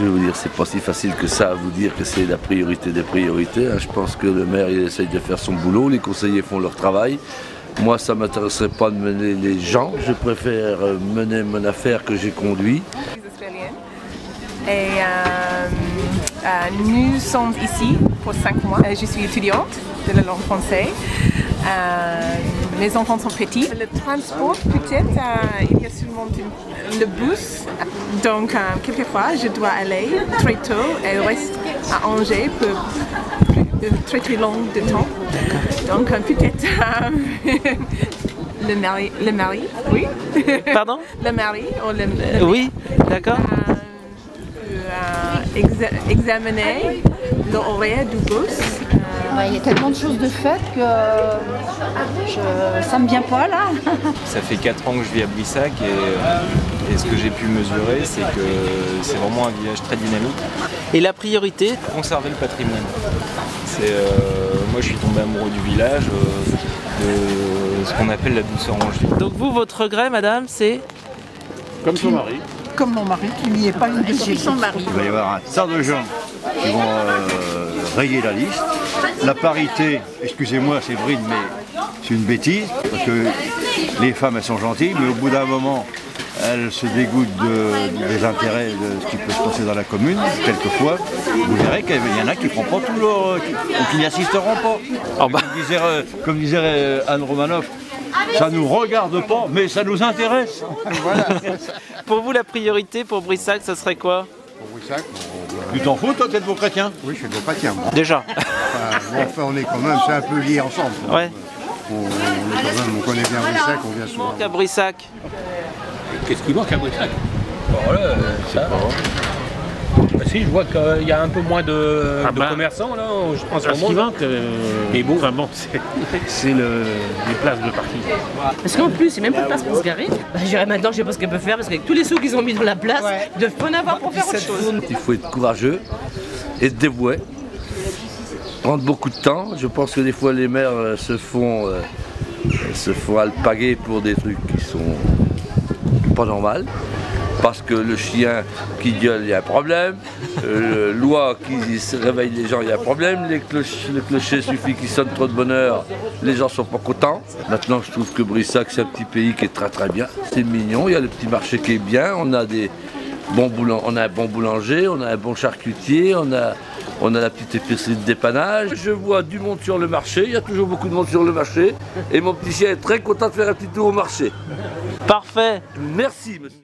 je veux vous dire C'est pas si facile que ça à vous dire que c'est la priorité des priorités. hein. Je pense que le maire il essaye de faire son boulot, les conseillers font leur travail. Moi, ça ne m'intéresserait pas de mener les gens. Je préfère euh, mener mon affaire que j'ai conduit. australienne. Et euh, euh, nous sommes ici pour cinq mois. Je suis étudiante de la langue française. Euh, mes enfants sont petits. Le transport, peut-être, euh, il y a seulement une- le bus. Donc, euh, quelquefois, je dois aller très tôt et rester à Angers pour plus- très très long de temps. Donc, euh, peut-être le mari, le mari, oui. Pardon le mari ou le, le Oui, d'accord. exa- examiner l'horaire du bus. Euh, Ouais, Il y a tellement de choses de faites que je, ça me vient pas là. Ça fait 4 ans que je vis à Brissac et, euh, et ce que j'ai pu mesurer, c'est que c'est vraiment un village très dynamique. Et la priorité Conserver le patrimoine. C'est, euh, moi, je suis tombé amoureux du village, euh, de ce qu'on appelle la douceur angevine. Donc vous, votre regret, madame, c'est Comme son mari. comme mon mari, qui n'y est pas une deuxième. Son mari. Il va y avoir un tas de gens qui vont euh, rayer la liste. La parité, excusez-moi, c'est bride, mais c'est une bêtise, parce que les femmes, elles sont gentilles, mais au bout d'un moment, elles se dégoûtent de- des intérêts de ce qui peut se passer dans la commune, quelquefois. Vous verrez qu'il y en a qui ne prendront pas tout leur... qui, ou qui n'y assisteront pas. Oh bah. Comme disait, euh, comme disait euh, Anne Romanoff, ça ne nous regarde pas, mais ça nous intéresse. Pour vous, la priorité pour Brissac, ce serait quoi? Tu t'en fous, toi, t'es de vos chrétiens Oui, je suis de chrétien. moi. Déjà. Enfin, bon, enfin, on est quand même, c'est un peu lié ensemble. Ouais. On, on est quand même, on connaît bien Brissac, on vient souvent. Donc à Brissac. Qu'est-ce qui manque à Brissac Bon, là, ça. Bah, si, je vois qu'il y a un peu moins de, Ah de bah. commerçants là, je pense Alors, en ce qui monde. manque, euh, Et bon. enfin bon, c'est c'est le, les places de parking. Parce qu'en plus, c'est même pas de place pour se garer. Bah, je dirais maintenant, je sais pas ce qu'elle peut faire parce qu'avec tous les sous qu'ils ont mis dans la place, ils doivent pas en avoir pour faire autre chose. Il faut être courageux et dévoué. Prendre beaucoup de temps. Je pense que des fois les maires euh, se font, euh, se font alpaguer pour des trucs qui sont pas normaux. Parce que le chien qui gueule, il y a un problème. Euh, le loi qui se réveille les gens, il y a un problème. Les le clocher suffit qu'il sonne trop de bonheur, les gens sont pas contents. Maintenant, je trouve que Brissac, c'est un petit pays qui est très très bien. C'est mignon, il y a le petit marché qui est bien. On a des bons boulan- on a un bon boulanger, on a un bon charcutier, on a, on a la petite épicerie de dépannage. Je vois du monde sur le marché, il y a toujours beaucoup de monde sur le marché. Et mon petit chien est très content de faire un petit tour au marché. Parfait. Merci, monsieur.